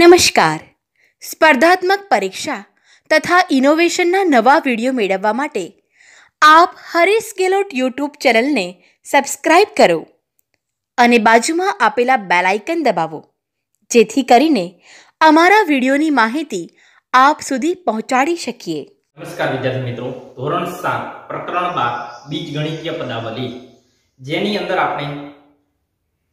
નમસ્કાર. સ્પર્ધાત્મક પરીક્ષા તથા ઇનોવેશનના નવા વીડિયો મેળવવા માટે આપ હરીશ ગેલોટ યુટ્યુબ ચેનલને સબસ્ક્રાઇબ કરો અને બાજુમાં આપેલા બેલ આઇકન દબાવો, જેથી કરીને અમારા વિડીયોની માહિતી આપ સુધી પહોંચાડી શકીએ. નમસ્કાર વિદ્યાર્થી મિત્રો. ધોરણ સાત, પ્રકરણ બાર, બીજગણિતીય પદાવલી, જેની અંદર આપણે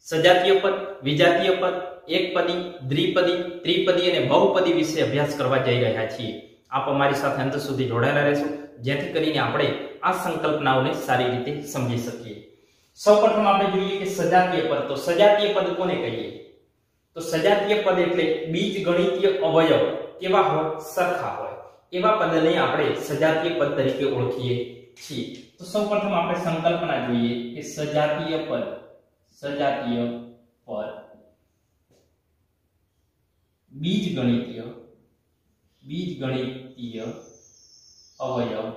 સજાતીય પદ, વિજાતીય પદ એકપદી, દ્વિપદી, ત્રિપદી અને બહુપદી વિશે અભ્યાસ કરવા જઈ રહ્યા છીએ. આપ અમારી સાથે અંત સુધી જોડાયેલા રહેશો. જેથી કરીને આપણે આ સંકલ્પનાઓને સારી રીતે સમજી શકીએ. સૌપ્રથમ આપણે જોઈએ કે સજાતીય પદ. તો સજાતીય પદ કોને કહીએ? તો સજાતીય પદ એટલે બીજ ગણિતીય અવયવ કેવા હોય? સરખા હોય. એવા પદને આપણે સજાતીય પદ તરીકે ઓળખીએ છીએ. તો સૌપ્રથમ આપણે સંકલ્પના જોઈએ કે સજાતીય પદ. સજાતીય પદ. બીજગણિતીય બીજગણિતીય અવયવ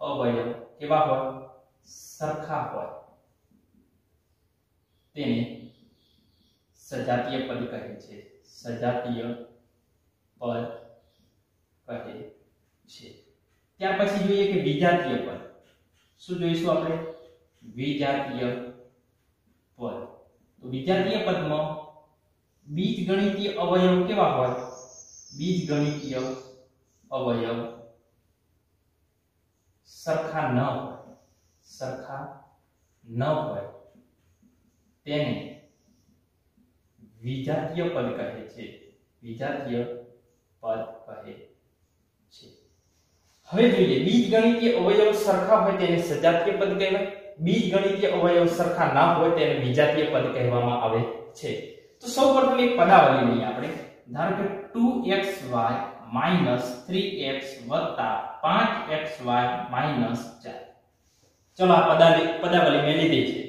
અવયવ કેવા હોય? સરખા હોય. તેને સજાતીય પદ કહે છે. સજાતીય પદ કહે છે. ત્યાર પછી જોઈએ કે વિજાતીય પદ. શું જોઈશું આપણે? વિજાતીય પદ. તો વિજાતીય પદમાં બીજગણિતીય અવયવ કેવા હોય? બીજગણિતીય અવયવ સરખા ન હોય. સરખા ન હોય. તેને વિજાતીય પદ કહે છે. વિજાતીય પદ કહે છે. હવે જોઈએ બીજ ગણિતીય અવયવ સરખા હોય તેને સજાતીય પદ કહેવાય. બીજ ગણિતીય અવયવ સરખા ના હોય તેને વિજાતીય પદ કહેવામાં આવે છે. તો સૌપ્રથમ એક પદાવલી લઈએ આપણે. ધારો કે 2xy 3x 5xy 4 ચલો આ પદાવલી પદાવલી મેં લીધી છે.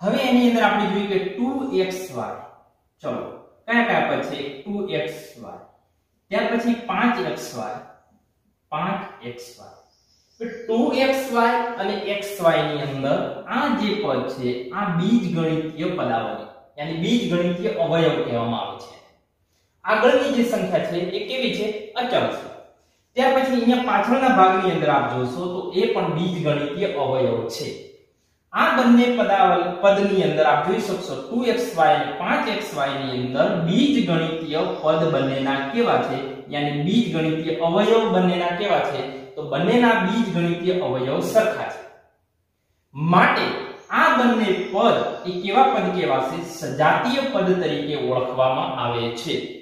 હવે એની અંદર આપણે જોઈએ કે 2xy ચલો, કયા કયા પદ છે? 2xy ત્યાર પછી 5xy 5xy તો 2xy અને xy ની અંદર આ જે પદ છે, આ બીજગણિતીય પદાવલી. યાની બીજગણિતીય અવયવ કહેવામાં આવે છે. આગળની જે સંખ્યા છે એ કેવી છે? અચળ છે. ત્યાર પછી અહીંયા પાછળના ભાગની અંદર આપ જોશો તો એ પણ બીજગણિતીય અવયવ છે. આ બંને પદાવલ પદની અંદર આપ જોઈ શકશો 2xy અને 5xy ની અંદર બીજગણિતીય પદ બંનેના કેવા છે? યાની બીજગણિતીય અવયવ બંનેના કેવા છે? તો બંનેના બીજગણિતીય અવયવ સરખા છે. માટે આ બંને પદ એ કેવા પદ કહેવાશે? સજાતીય પદ તરીકે ઓળખવામાં આવે છે.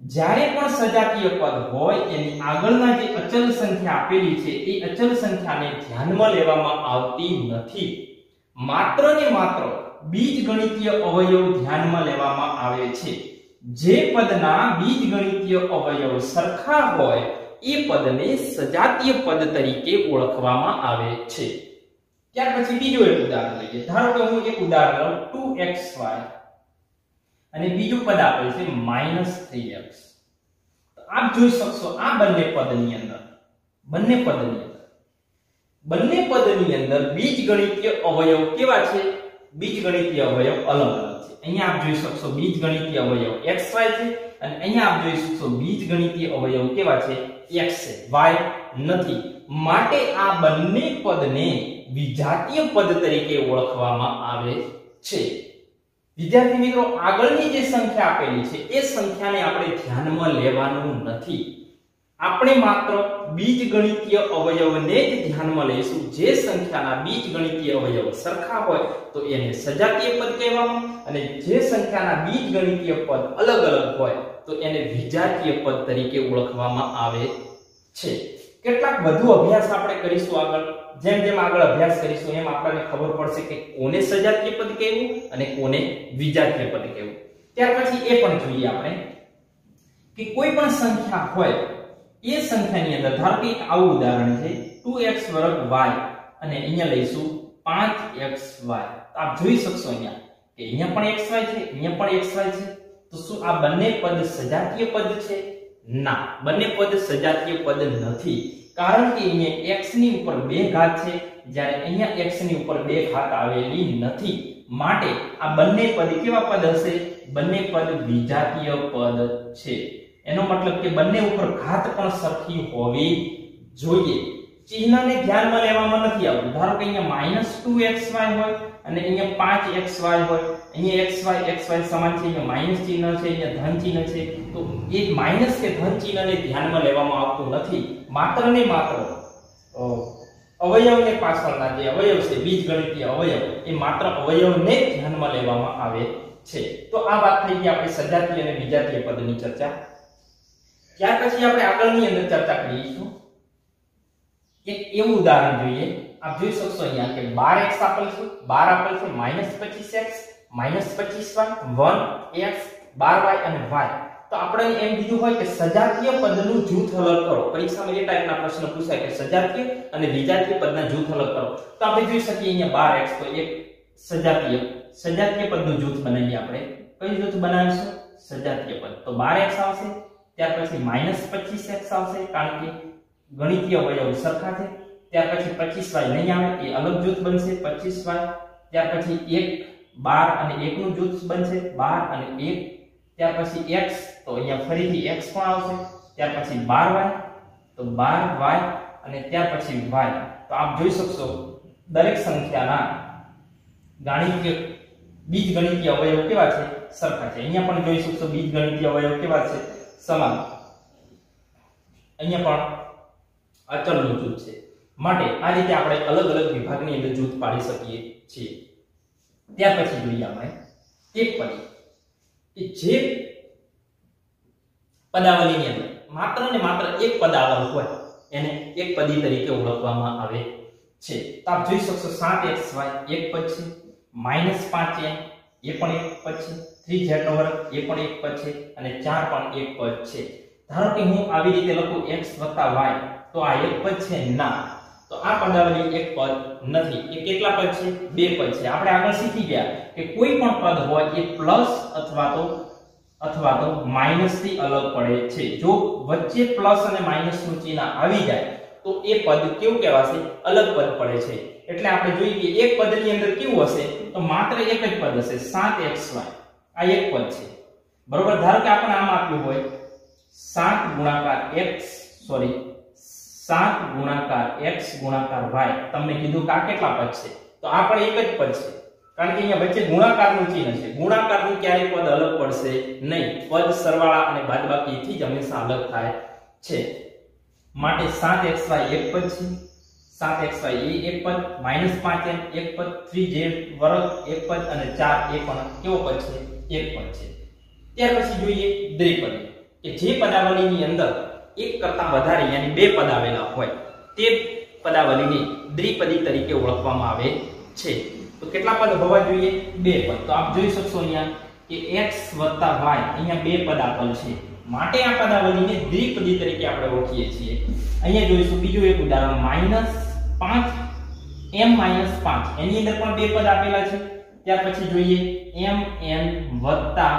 જ્યારે પણ સજાતીય પદ હોય, એની આગળના જે અચલ સંખ્યા આપેલી છે, એ અચલ સંખ્યાને ધ્યાનમાં લેવામાં આવતી નથી. માત્ર ને માત્ર બીજગણિતીય અવયવ ધ્યાનમાં લેવામાં આવે છે. જે પદના બીજગણિતીય અવયવ સરખા હોય, એ પદને સજાતીય પદ તરીકે ઓળખવામાં આવે છે. ત્યાર પછી બીજું એક ઉદાહરણ લઈએ. ધારો કે હું એક ઉદાહરણ લઉં 2xy અને બીજું પદ આપેલ છે -3x તો આપ જોઈ શકશો આ બંને પદની અંદર, બંને પદની અંદર. બંને પદની અંદર બીજગણિતીય અવયવ કેવા છે? બીજગણિતીય અવયવ અલગ અલગ છે. અહીંયા આપ જોઈ શકશો બીજગણિતીય અવયવ xy છે અને અહીંયા આપ જોઈ શકશો બીજગણિતીય અવયવ કેવા છે? x છે. y નથી. માટે આ બંને પદને વિજાતીય પદ તરીકે ઓળખવામાં આવે છે. વિદ્યાર્થી મિત્રો, આગળની જે સંખ્યા આપેલી છે, એ સંખ્યાને આપણે ધ્યાનમાં લેવાનું નથી. આપણે માત્ર બીજગણિતીય અવયવને જ ધ્યાનમાં લઈશું. જે સંખ્યાના બીજગણિતીય અવયવ સરખા હોય, તો એને સજાતીય પદ કહેવામાં અને જે સંખ્યાના બીજગણિતીય પદ અલગ અલગ હોય, તો એને વિજાતીય પદ તરીકે ઓળખવામાં આવે છે. કેટલાક વધુ અભ્યાસ આપણે કરીશું આગળ. જેમ જેમ આગળ અભ્યાસ કરીશું, એમ આપણને ખબર પડશે કે કોને સજાતીય પદ કહેવું અને કોને વિજાતીય પદ કહેવું. ત્યાર પછી એ પણ જોઈએ આપણે કે કોઈ પણ સંખ્યા હોય, એ સંખ્યાની અંદર ધારો કે આવું ઉદાહરણ છે 2x વર્ગ y અને અહીંયા લઈશું 5xy આપ જોઈ શકશો અહીંયા કે અહીંયા પણ xy છે, અહીંયા પણ xy છે. તો શું આ બંને પદ સજાતીય પદ છે? ના, બંને પદ સજાતીય પદ નથી. કારણ કે અહીંયા x ની ઉપર બે ઘાત છે, જ્યારે અહીંયા x ની ઉપર બે ઘાત આવેલી નથી. માટે આ બંને પદ કેવા પદ હશે? બંને પદ વિજાતીય પદ છે. એનો મતલબ કે બંને ઉપર ઘાત પણ સરખી હોવી જોઈએ. ચિહ્નને ધ્યાનમાં લેવામાં નથી આવતું. ધારો કે અહીંયા માઇનસ ટુ એક્સ વાય હોય અને અહીંયા પાંચ એક્સ વાય હોય. અહીંયા એક્સ વાય સમાન છે, અહીંયા માઇનસ ચિહ્ન છે, અહીંયા ધન ચિહ્ન છે. તો એ માઇનસ કે ધન ચિહ્નને ધ્યાનમાં લેવામાં આવતું નથી. માત્ર ને માત્ર અવયવ અવયવને પાછળના જે અવયવ છે, બીજગણિતીય અવયવ, એ માત્ર અવયવને ને ધ્યાનમાં લેવામાં આવે છે. તો આ વાત થઈ ગઈ આપણે સજાતીય અને વિજાતીય પદની ચર્ચા. ત્યાર પછી આપણે આગળની અંદર ચર્ચા કરીશું. એક એવું ઉદાહરણ જોઈએ. આપ જોઈ શકશો અહીંયા કે 12x આપેલ છે 12 આપેલ છે -25x -25y 1x 12y અને y. તો આપણે એમ કીધું હોય કે સજાતીય પદનું જૂથ અલગ કરો. પરીક્ષામાં એ ટાઈપના પ્રશ્ન પૂછાય કે સજાતીય અને વિજાતીય પદના જૂથ અલગ કરો. તો આપણે જોઈ શકીએ અહીંયા 12x તો એક સજાતીય સજાતીય પદનું જૂથ બનાવીએ આપણે. કયું જૂથ બનાવીશું? સજાતીય પદ. તો 12x આવશે, ત્યાર પછી -25x આવશે, કારણ કે ગણિતીય અવયવ સરખા છે. ત્યાર પછી 25y નહીં આવે, એ અલગ જૂથ બનશે. 25y ત્યાર પછી 1 12 અને 1 નું જૂથ બનશે. 12 અને 1 ત્યાર પછી x, તો અહીંયા ફરીથી x પણ આવશે. ત્યાર પછી 12y તો 12y અને ત્યાર પછી y. તો આપ જોઈ શકશો, દરેક સંખ્યાના ગાણિતિક બીજગણિતીય અવયવ કેવા છે? સરખા છે. અહીંયા પણ જોઈ શકશો બીજગણિતીય અવયવ કેવા છે? સમાન. અહીંયા પણ અચળનું જૂથ છે. માટે આ રીતે આપણે અલગ અલગ વિભાગની અંદર જૂથ પાડી શકીએ છીએ. ત્યાર પછી જોઈએ આપણે એક પછી કે જે પદાવલીની અંદર માત્ર ને માત્ર એક પદાવલ હોય, એને એક પદી તરીકે ઓળખવામાં આવે છે. તો આપ જોઈ શકશો સાત એક્સ વાય એક પદ છે માઇનસ પાંચ -5n એ પણ એક પદ છે 3z વર્ગ એ પણ એક પદ છે અને ચાર પણ એક પદ છે. ધારો કે હું આવી રીતે લખું એક્સ વત્તા y તો આ એક પદ છે ના. તો આ પદાવલી એક પદ નથી. એ કેટલા પદ છે? બે પદ છે. આપણે આગળ શીખી ગયા કે કોઈ પણ પદ હોય એ પ્લસ અથવા તો અથવા તો માઇનસથી અલગ પડે છે. જો વચ્ચે પ્લસ અને માઇનસનું ચિહ્ન આવી જાય, તો એ પદ કેવું કહેવાશે? અલગ પદ પડે છે. એટલે આપણે જોઈએ કે એક પદની અંદર કેવું હશે? તો માત્ર એક જ પદ હશે. 7xy આ એક પદ છે. બરોબર? ધારો કે આપણે આમ આપ્યું હોય 7 ગુણાકાર x સોરી 7 ગુણાકાર x ગુણાકાર y. તમને કીધું કે આ કેટલા પદ છે? તો આ પણ એક જ પદ છે. કારણ કે અહીંયા વચ્ચે ગુણાકારનું ચિહ્ન છે. ગુણાકારનું ક્યારેય પદ અલગ પડશે નહીં. પદ સરવાળા અને બાદબાકીથી જ હંમેશા અલગ થાય છે. માટે 7xy એક પદ છે. 7xy એ એક પદ. -5m એક પદ. 3z વર્ગ એક પદ અને 4 એ પણ કેવો પદ છે? એક પદ છે. ત્યાર પછી જોઈએ દ્વિપદી. કે જે પદાવલીની અંદર એક કરતા વધારે યાની બે પદ આવેલા હોય, તે પદાવલીને દ્વિપદી તરીકે ઓળખવામાં આવે છે. તો કેટલા પદ હોવા જોઈએ? બે પદ. તો આપ જોઈ શકશો અહીંયા કે x y અહીંયા બે પદ આપેલ છે. માટે આ પદાવલીને દ્વિપદી તરીકે આપણે ઓળખીએ છીએ. અહીંયા જોઈશું બીજું એક ઉદાહરણ. -5 m 5 એની અંદર પણ બે પદ આપેલા છે. ત્યાર પછી જોઈએ m n 4m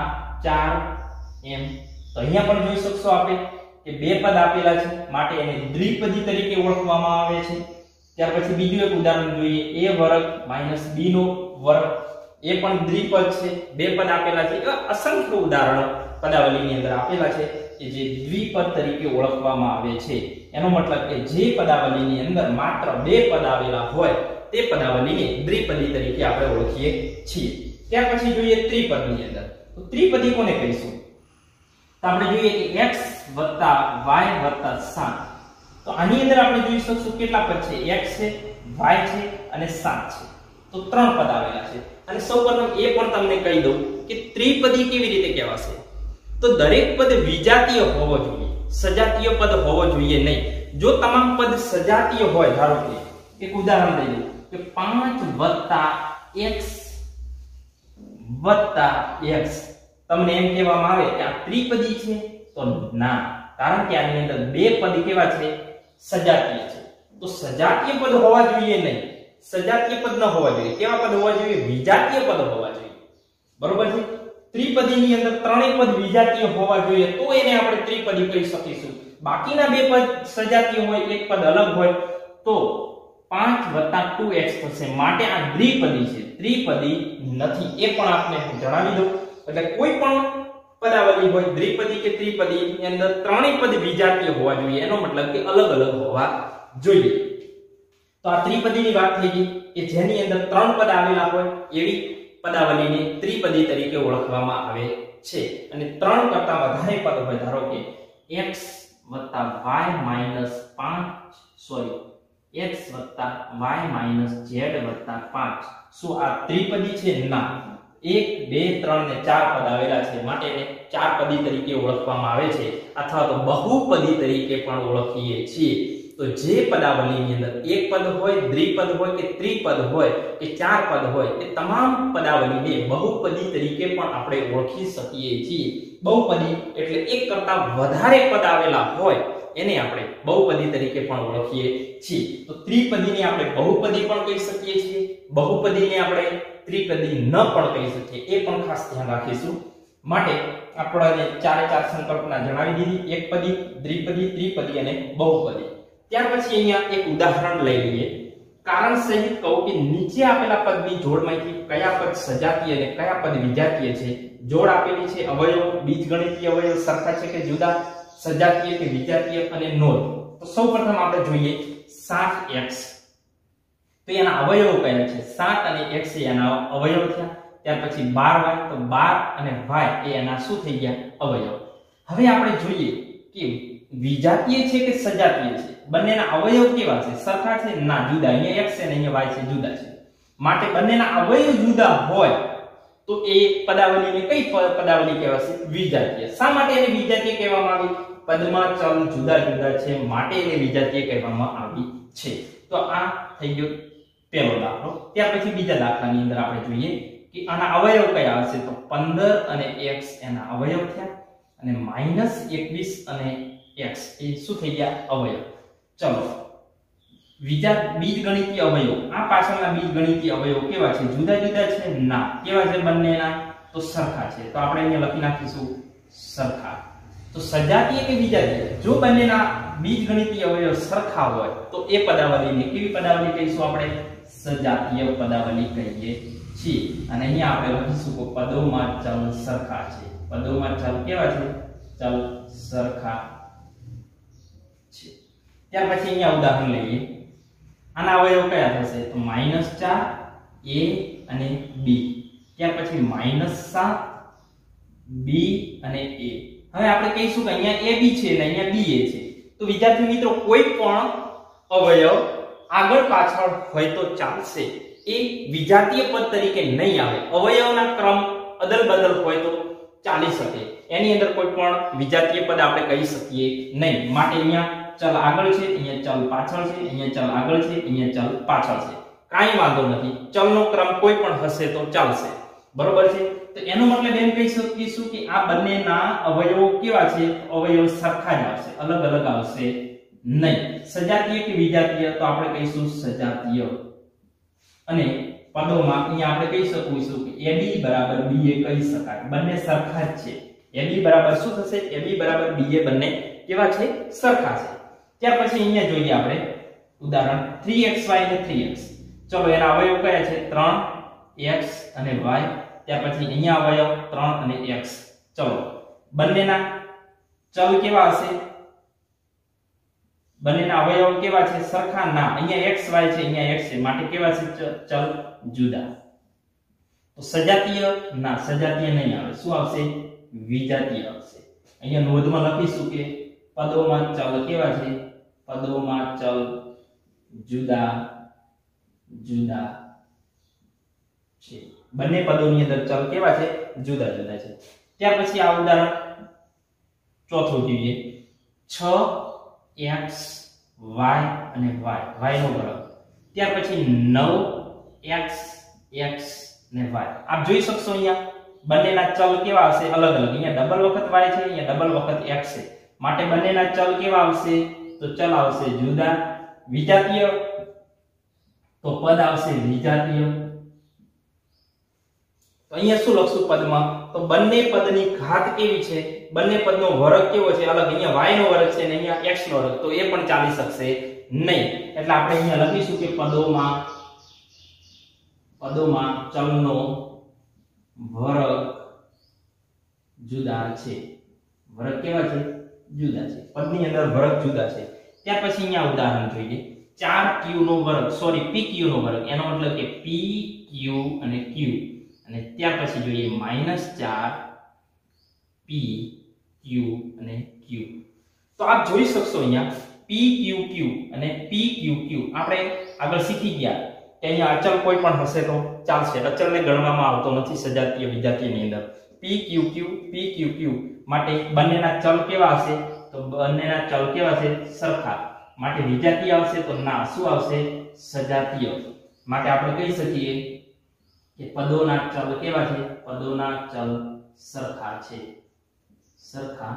તો અહીંયા પણ જોઈ શકશો આપણે. કે બે પદ આપેલા છે. માટે એને દ્વિપદી તરીકે ઓળખવામાં આવે છે. ત્યાર પછી બીજું એક ઉદાહરણ જોઈએ. a વર્ગ b નો વર્ગ. એ પણ દ્વિપદ છે. બે પદ આપેલા છે. એવા અસંખ્ય ઉદાહરણો પદાવલીની અંદર આપેલા છે કે જે દ્વિપદ તરીકે ઓળખવામાં આવે છે. એનો મતલબ કે જે પદાવલીની અંદર માત્ર બે પદ આવેલા હોય, તે પદાવલીને દ્વિપદી તરીકે આપણે ઓળખીએ છીએ. ત્યાર પછી જોઈએ ત્રિપદની અંદર. તો ત્રિપદી કોને કહીશું? તો આપણે જોઈએ કે x y 7 તો આની અંદર આપણે જોઈ શકશું કેટલા પદ છે? x છે, y છે અને 7 છે. તો ત્રણ પદ આવેલા છે. અને સૌપ્રથમ એ પણ તમને કહી દઉં કે ત્રિપદી કેવી રીતે કહેવાશે? તો દરેક પદ વિજાતીય હોવો જોઈએ. સજાતીય પદ હોવો જોઈએ નહીં. જો તમામ પદ સજાતીય હોય, ધારો કે, એક ઉદાહરણ લઈ લો કે 5 x x. તમને એમ કહેવામાં આવે કે આ ત્રિપદી છે? તો ના. કારણ કે આની અંદર બે પદ કેવા છે? સજાતીય છે. તો સજાતીય પદ હોવા જોઈએ નહીં. સજાતીય પદ ન હોવા જોઈએ. કેવા પદ હોવા જોઈએ? વિજાતીય પદ હોવા જોઈએ. બરોબર છે? ત્રિપદીની અંદર ત્રણેય પદ વિજાતીય હોવા જોઈએ. તો એને આપણે ત્રિપદી કહી શકીશું. બાકીના બે પદ સજાતીય હોય, એક પદ અલગ હોય. તો 5 2x થશે. માટે આ દ્વિપદી છે. ત્રિપદી નથી. એ પણ આપને જણાવી દઉં. એટલે કોઈ પણ પદાવલી હોય, દ્વિપદી કે ત્રિપદી, એની અંદર ત્રણેય પદ વિજાતીય હોવા જોઈએ. એનો મતલબ કે અલગ અલગ હોવા જોઈએ. તો આ ત્રિપદીની વાત થઈ ગઈ કે જેની અંદર ત્રણ પદ આવેલા હોય, એવી પદાવલીને ત્રિપદી તરીકે ઓળખવામાં આવે છે. અને ત્રણ કરતા વધારે પદ હોય, ધારો કે x y 5 sorry, x y z 5 શું આ ત્રિપદી છે? ના. એક, બે, ત્રણ ને ચાર પદ આવેલા છે. માટે ચાર પદી તરીકે ઓળખવામાં આવે છે. અથવા તો બહુપદી તરીકે પણ ઓળખીએ છીએ. તો જે પદાવલીની અંદર એક પદ હોય, દ્વિપદ હોય કે ત્રિપદ હોય, કે ચાર પદ હોય, એ તમામ પદાવલીને બહુપદી તરીકે પણ આપણે ઓળખી શકીએ છીએ. બહુપદી એટલે એક કરતા વધારે પદ આવેલા હોય એને આપણે બહુપદી તરીકે પણ ઓળખીએ છીએ. તો ત્રિપદીને આપણે બહુપદી પણ કહી શકીએ છીએ. બહુપદીને આપણે ત્રિપદી ન પણ કહી શકીએ. એ પણ ખાસ ધ્યાન રાખીશું. માટે આપણે ચારે ચાર સંકલ્પના જણાવી દીધી. એકપદી, દ્વિપદી, ત્રિપદી અને બહુપદી. ત્યાર પછી અહીંયા એક ઉદાહરણ લઈ લઈએ. કારણ સહિત કહું કે નીચે આપેલા પદની જોડમાંથી કયા પદ સજાતીય અને કયા પદ વિજાતીય છે? જોડ આપેલી છે અવયવ, બીજગણિતીય અવયવ સરખા છે કે જુદા? સજાતીય કે વિજાતીય અને નોલ તો સૌપ્રથમ આપણે જોઈએ 7x તો એના અવયવો કયા છે? 7 અને x એ એના અવયવ થયા. ત્યાર પછી 12y તો 12 અને y એ એના શું થઈ ગયા? અવયવ. હવે આપણે જોઈએ કે વિજાતીય છે કે સજાતીય છે? બંનેના અવયવ કેવા છે? સરખા છે? ના, જુદા. અહીંયા x છે અને અહીંયા y છે, જુદા છે. માટે બંનેના અવયવ જુદા હોય તો એ પદાવલીને કઈ પદાવલી કહેવાશે? વિજાતીય. શા માટે એને વિજાતીય કહેવામાં આવી? પદમાં ચલ જુદા જુદા છે માટે એને વિજાતીય કહેવામાં આવી છે. તો આ થઈ ગયો પહેલો દાખલો. ત્યાર પછી બીજા દાખલાની અંદર આપણે જોઈએ કે આના અવયવ કયા હશે? તો 15 અને x એના અવયવ થયા અને માઇનસ 21 અને x. એ શું થઈ ગયા? અવયવ. ચલો. બીજા બીજગણિતીય અવયવ. આ પાછળના બીજગણિતીય અવયવ કેવા છે? જુદા જુદા છે? ના. કેવા છે બંનેના? તો સરખા છે. તો આપણે અહીંયા લખી નાખીશું સરખા. તો સજાતીય કે વિજાતીય? જો બંનેના બીજગણિતીય અવયવ સરખા હોય, તો એ પદાવલીને કેવી પદાવલી કહીશું આપણે? સજાતીય પદાવલી કહીએ છીએ. અને અહીંયા આપણે લખીશું કે પદોમાં ચલ સરખા છે. પદોમાં ચલ કેવા છે? ચલ સરખા છે. ત્યાર પછી અહીંયા ઉદાહરણ લઈએ. આના અવયવ કયા થશે? તો માઇનસ ચાર, એ અને બી. ત્યાર પછી માઇનસ સાત, બી અને એ. હવે આપણે કહીશું કે અહીંયા બી છે અને અહીંયા એ છે. તો વિદ્યાર્થી મિત્રો, કોઈ પણ અવયવ આગળ પાછળ હોય તો ચાલશે. એ વિજાતીય પદ તરીકે નહીં આવે. અવયવના ક્રમ અદલ બદલ હોય તો ચાલી શકે. એની અંદર કોઈ પણ વિજાતીય પદ આપણે કહી શકીએ નહીં. માટે અહીંયા ચલ આગળ છે, અહીંયા ચલ પાછળ છે, અહીંયા ચલ આગળ છે, અહીંયા ચલ પાછળ છે. કાંઈ વાંધો નથી. ચલનો ક્રમ કોઈ પણ હશે તો ચાલશે. બરોબર છે? તો એનો મતલબ એમ કહી શકીશું કે આ બંનેના અવયવો કેવા છે? અવયવ સરખા જ આવશે, અલગ અલગ આવશે નહીં. સજાતીય કે વિજાતીય? તો આપણે કહીશું સજાતીય. અને પદોમાં અહીંયા આપણે કહી શકીશું કે AB બરાબર BA કહી શકાય. બંને સરખા જ છે. AB બરાબર શું થશે? AB બરાબર BA બંને કેવા છે? સરખા છે. ત્યાર પછી અહીંયા જોઈએ આપણે ઉદાહરણ 3xy અને 3x ચલો એના અવયવ કયા છે? 3x અને y ત્યાર પછી અહીંયા અવયવ 3 અને x ચલો, બંનેના ચલ કેવા હશે? બંનેના અવયવ કેવા છે? સરખા? ના. અહીંયા x, y છે, અહીંયા x છે. માટે કેવા છે? ચલ જુદા. તો સજાતીય? ના, સજાતીય નહીં આવે. શું આવશે? વિજાતીય આવશે. અહીંયા નોંધમાં લખીશું કે પદોમાં ચલ કેવા છે? પદોમાં ચલ જુદા જુદા છે. બંને પદોની અંદર ચલ કેવા છે? જુદા જુદા છે. ત્યાર પછી આ ઉદાહરણ ચોથું જોઈએ. છ, એક્સ, વાય અને વાય. વાયનો વર્ગ. ત્યાર પછી નવ, એક્સ એક્સ ને વાય. આપ જોઈ શકશો અહીંયા બંનેના ચલ કેવા હશે? અલગ અલગ. અહીંયા ડબલ વખત વાય છે, અહીંયા ડબલ વખત એક્સ છે. માટે બંનેના ચલ કેવા આવશે? તો ચલ આવશે જુદા. વિજાતીય. તો પદ આવશે વિજાતીય. તો અહીંયા શું લખશું પદમાં? તો બંને પદની ઘાત કેવી છે? બંને પદનો વર્ગ કેવો છે? અલગ. અહીંયા y નો વર્ગ છે અને અહીંયા x નો વર્ગ. તો એ પણ ચાલી શકશે નહીં. એટલે આપણે અહીંયા લખીશું કે પદોમાં પદોમાં ચલનો વર્ગ જુદા છે. વર્ગ કેવા છે? જુદા છે. પદની અંદર વર્ગ જુદા છે. ત્યાર પછી અહીંયા ઉદાહરણ જોઈએ. 4q નો વર્ગ સોરી pq નો વર્ગ. એનો મતલબ કે પી ક્યુ અને q. અને ત્યાર પછી જોઈએ માઇનસ ચાર પી ક્યુ અને ક્યુ તો આપ જોઈ શકશો અહીંયા પી ક્યુ ક્યુ અને પી ક્યુ ક્યુ આપણે આગળ શીખી ગયા કે અહીંયા અચલ કોઈ પણ હશે તો ચાલશે. અચલને ગણવામાં આવતો નથી સજાતીય વિજાતીયની અંદર. Pqq pqq માટે બંનેના ચલ કેવા હશે? તો બંનેના ચલ કેવા છે સરખા. માટે વિજાતીય આવશે તો ના. શું આવશે? સજાતીય. માટે આપણે કહી શકીએ કે પદોના ચલ કેવા છે? પદોના ચલ સરખા છે. સરખા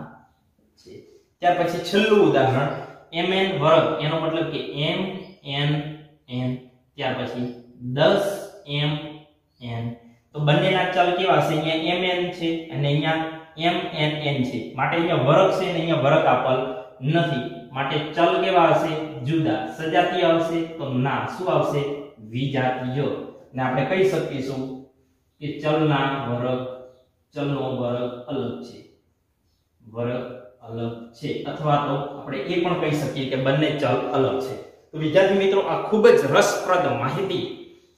છે. ત્યાર પછી છેલ્લું ઉદાહરણ mn વર્ગ. એનો મતલબ કે m n n. ત્યાર પછી 10 m n. તો બંનેના ચલ કેવા છે અહીંયા mn છે અને અહીંયા mnn છે. માટે અહીંયા વર્ગ છે અને અહીંયા વર્ગ આપેલ નથી. માટે ચલ કેવા હશે? જુદા. સજાતીય આવશે તો ના. શું આવશે? વિજાતીય. ને આપણે કહી શકીશું કે ચલના વર્ગ, ચલનો વર્ગ અલગ છે. વર્ગ અલગ છે. અથવા તો આપણે એ પણ કહી શકીએ કે બંને ચલ અલગ છે. તો વિદ્યાર્થી મિત્રો, આ ખૂબ જ રસપ્રદ માહિતી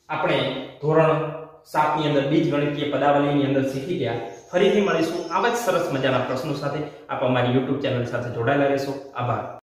આપણે ધોરણ સાતની અંદર બીજગણિતીય પદાવલીની અંદર શીખી ગયા. ફરીથી મળીશું. આવા જ સરસ મજાના પ્રશ્નો સાથે આપ અમારી યુટ્યુબ ચેનલ સાથે જોડાયેલા રહેશો. આભાર.